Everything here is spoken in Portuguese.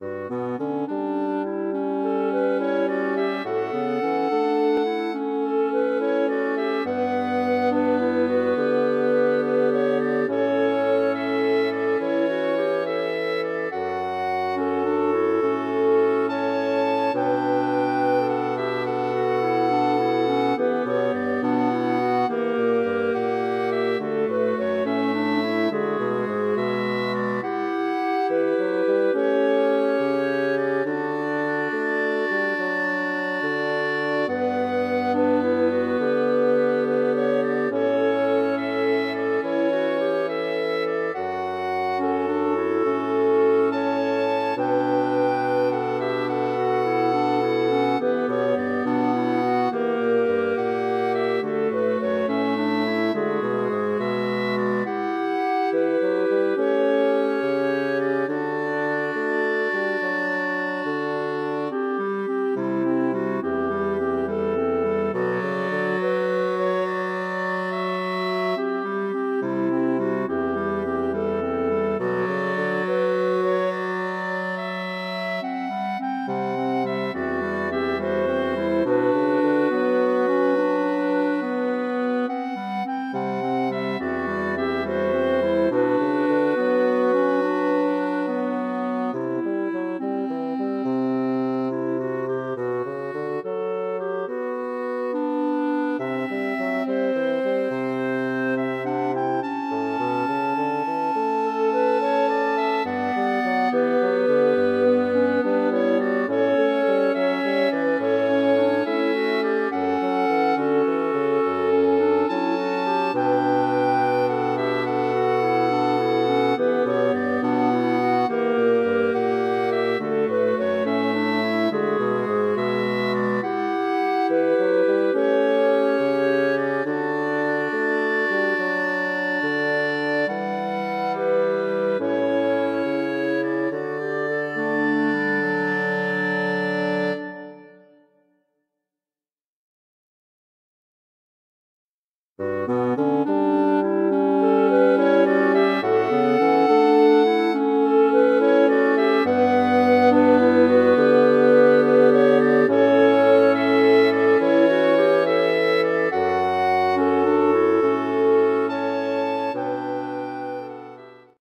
Música